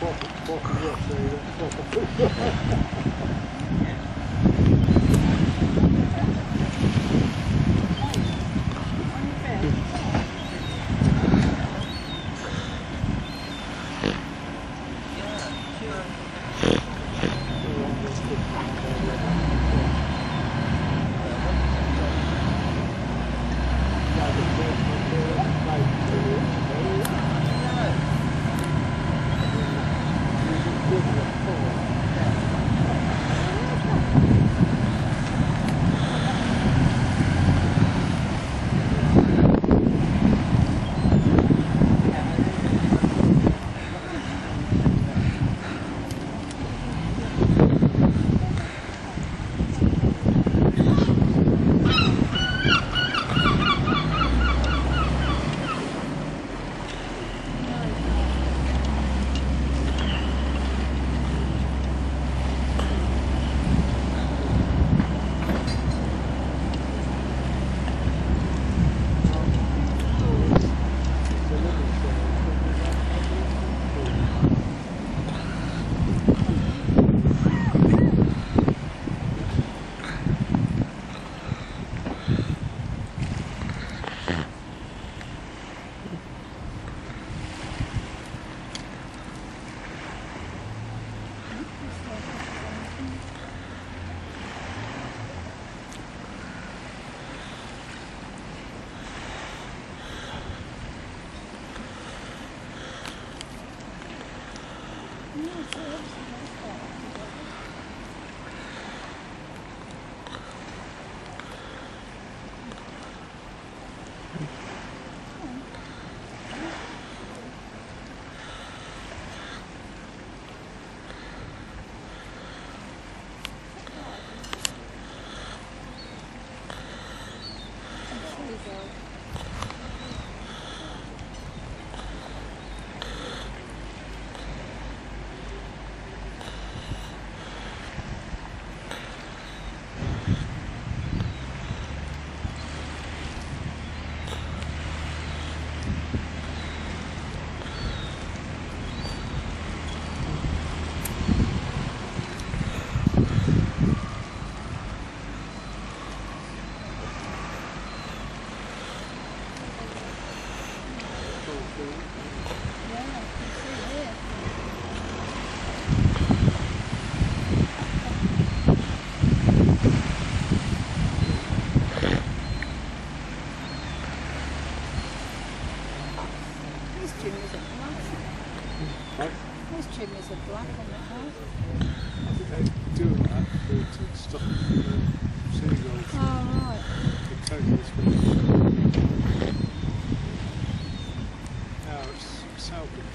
фокус, фокус, фокус. There, proper temos a placa. Nós temos a placa na house. I do have to stop the seagulls. Oh, right. The cocoa's Now it's salvage.